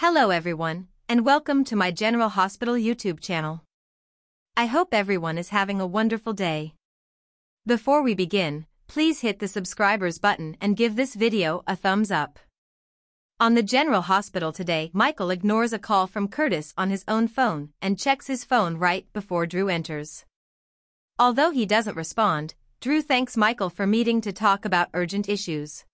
Hello everyone, and welcome to my General Hospital YouTube channel. I hope everyone is having a wonderful day. Before we begin, please hit the subscribers button and give this video a thumbs up. On the General Hospital today, Michael ignores a call from Curtis on his own phone and checks his phone right before Drew enters. Although he doesn't respond, Drew thanks Michael for meeting to talk about urgent issues.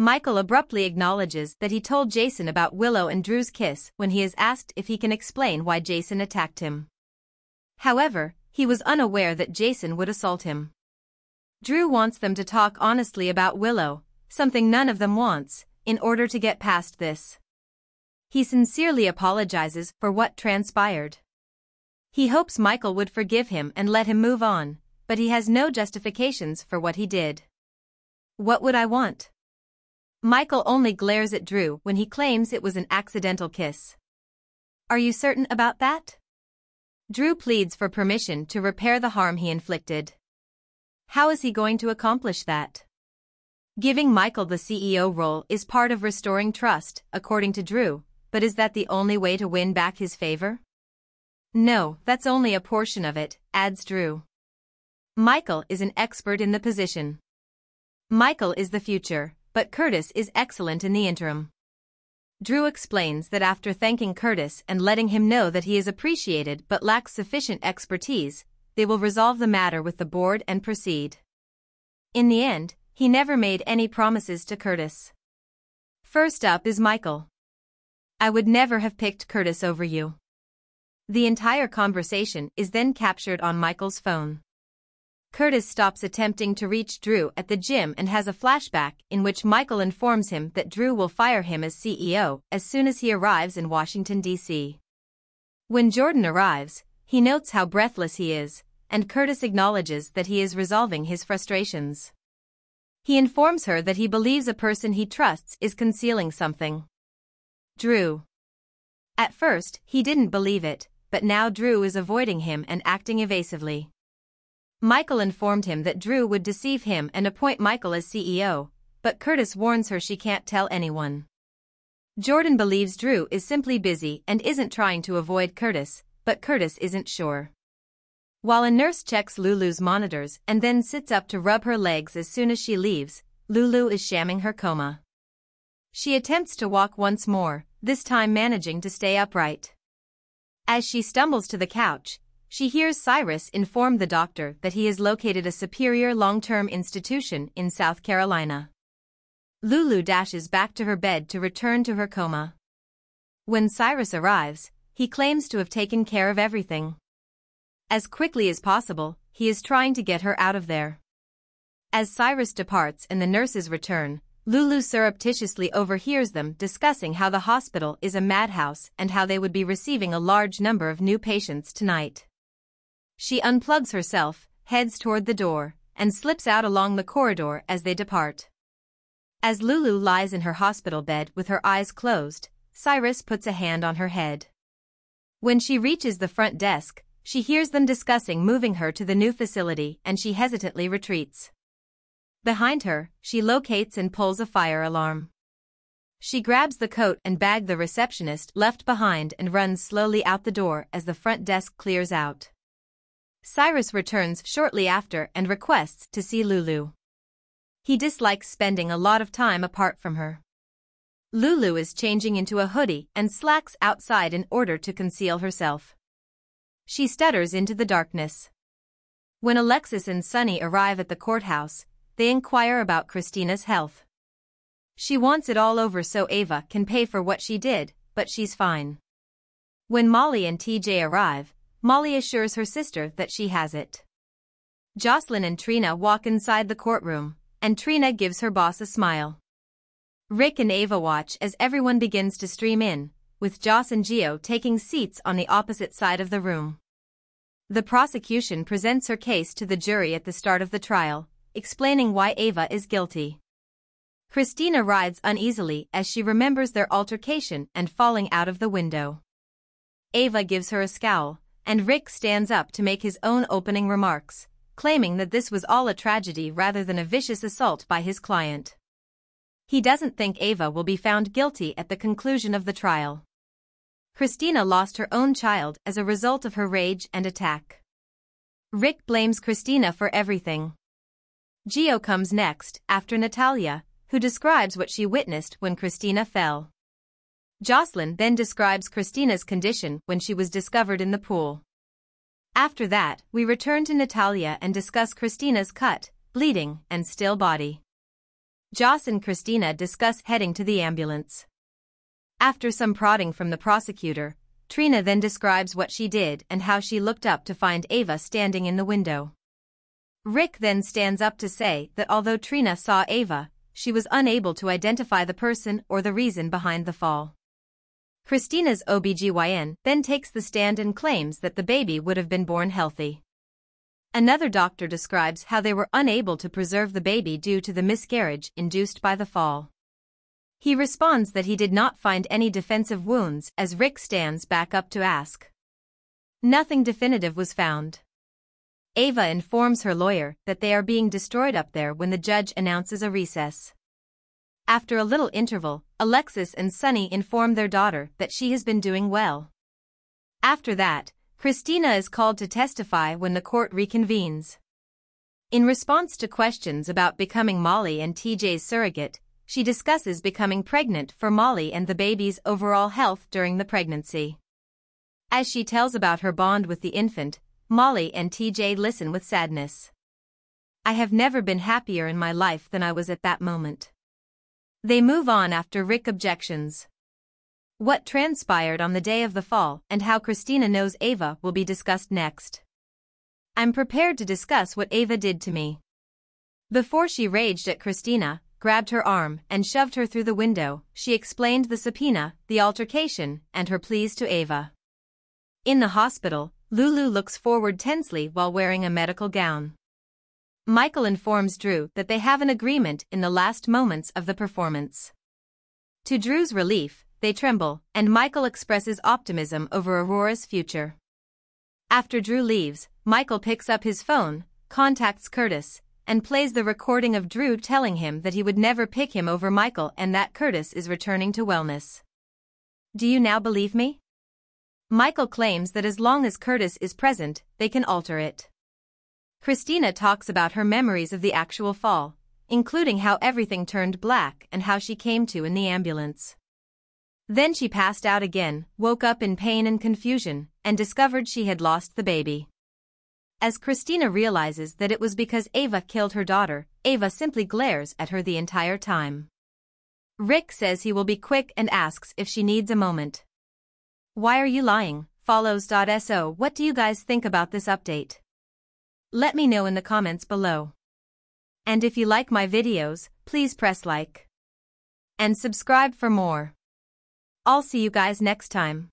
Michael abruptly acknowledges that he told Jason about Willow and Drew's kiss when he is asked if he can explain why Jason attacked him. However, he was unaware that Jason would assault him. Drew wants them to talk honestly about Willow, something none of them wants, in order to get past this. He sincerely apologizes for what transpired. He hopes Michael would forgive him and let him move on, but he has no justifications for what he did. What would I want? Michael only glares at Drew when he claims it was an accidental kiss. Are you certain about that? Drew pleads for permission to repair the harm he inflicted. How is he going to accomplish that? Giving Michael the CEO role is part of restoring trust, according to Drew, but is that the only way to win back his favor? No, that's only a portion of it, adds Drew. Michael is an expert in the position. Michael is the future, but Curtis is excellent in the interim. Drew explains that after thanking Curtis and letting him know that he is appreciated but lacks sufficient expertise, they will resolve the matter with the board and proceed. In the end, he never made any promises to Curtis. First up is Michael. I would never have picked Curtis over you. The entire conversation is then captured on Michael's phone. Curtis stops attempting to reach Drew at the gym and has a flashback in which Michael informs him that Drew will fire him as CEO as soon as he arrives in Washington, D.C. When Jordan arrives, he notes how breathless he is, and Curtis acknowledges that he is resolving his frustrations. He informs her that he believes a person he trusts is concealing something. Drew. At first, he didn't believe it, but now Drew is avoiding him and acting evasively. Michael informed him that Drew would deceive him and appoint Michael as CEO, but Curtis warns her she can't tell anyone. Jordan believes Drew is simply busy and isn't trying to avoid Curtis, but Curtis isn't sure. While a nurse checks Lulu's monitors and then sits up to rub her legs as soon as she leaves, Lulu is shamming her coma. She attempts to walk once more, this time managing to stay upright. As she stumbles to the couch, she hears Cyrus inform the doctor that he has located a superior long-term institution in South Carolina. Lulu dashes back to her bed to return to her coma. When Cyrus arrives, he claims to have taken care of everything. As quickly as possible, he is trying to get her out of there. As Cyrus departs and the nurses return, Lulu surreptitiously overhears them discussing how the hospital is a madhouse and how they would be receiving a large number of new patients tonight. She unplugs herself, heads toward the door, and slips out along the corridor as they depart. As Lulu lies in her hospital bed with her eyes closed, Cyrus puts a hand on her head. When she reaches the front desk, she hears them discussing moving her to the new facility and she hesitantly retreats. Behind her, she locates and pulls a fire alarm. She grabs the coat and bag the receptionist left behind and runs slowly out the door as the front desk clears out. Cyrus returns shortly after and requests to see Lulu. He dislikes spending a lot of time apart from her. Lulu is changing into a hoodie and slacks outside in order to conceal herself. She stutters into the darkness. When Alexis and Sonny arrive at the courthouse, they inquire about Kristina's health. She wants it all over so Ava can pay for what she did, but she's fine. When Molly and TJ arrive, Molly assures her sister that she has it. Jocelyn and Trina walk inside the courtroom, and Trina gives her boss a smile. Ric and Ava watch as everyone begins to stream in, with Joss and Gio taking seats on the opposite side of the room. The prosecution presents her case to the jury at the start of the trial, explaining why Ava is guilty. Kristina rides uneasily as she remembers their altercation and falling out of the window. Ava gives her a scowl, and Ric stands up to make his own opening remarks, claiming that this was all a tragedy rather than a vicious assault by his client. He doesn't think Ava will be found guilty at the conclusion of the trial. Kristina lost her own child as a result of her rage and attack. Ric blames Kristina for everything. Gio comes next, after Natalia, who describes what she witnessed when Kristina fell. Jocelyn then describes Kristina's condition when she was discovered in the pool. After that, we return to Natalia and discuss Kristina's cut, bleeding, and still body. Joss and Kristina discuss heading to the ambulance. After some prodding from the prosecutor, Trina then describes what she did and how she looked up to find Ava standing in the window. Ric then stands up to say that although Trina saw Ava, she was unable to identify the person or the reason behind the fall. Kristina's OBGYN then takes the stand and claims that the baby would have been born healthy. Another doctor describes how they were unable to preserve the baby due to the miscarriage induced by the fall. He responds that he did not find any defensive wounds as Ric stands back up to ask. Nothing definitive was found. Ava informs her lawyer that they are being destroyed up there when the judge announces a recess. After a little interval, Alexis and Sonny inform their daughter that she has been doing well. After that, Kristina is called to testify when the court reconvenes. In response to questions about becoming Molly and TJ's surrogate, she discusses becoming pregnant for Molly and the baby's overall health during the pregnancy. As she tells about her bond with the infant, Molly and TJ listen with sadness. I have never been happier in my life than I was at that moment. They move on after Ric objections. What transpired on the day of the fall and how Kristina knows Ava will be discussed next. I'm prepared to discuss what Ava did to me. Before she raged at Kristina, grabbed her arm, and shoved her through the window, she explained the subpoena, the altercation, and her pleas to Ava. In the hospital, Lulu looks forward tensely while wearing a medical gown. Michael informs Drew that they have an agreement in the last moments of the performance. To Drew's relief, they tremble, and Michael expresses optimism over Aurora's future. After Drew leaves, Michael picks up his phone, contacts Curtis, and plays the recording of Drew telling him that he would never pick him over Michael and that Curtis is returning to wellness. Do you now believe me? Michael claims that as long as Curtis is present, they can alter it. Kristina talks about her memories of the actual fall, including how everything turned black and how she came to in the ambulance. Then she passed out again, woke up in pain and confusion, and discovered she had lost the baby. As Kristina realizes that it was because Ava killed her daughter, Ava simply glares at her the entire time. Ric says he will be quick and asks if she needs a moment. Why are you lying? Follows.so What do you guys think about this update? Let me know in the comments below. And if you like my videos, please press like and subscribe for more. I'll see you guys next time.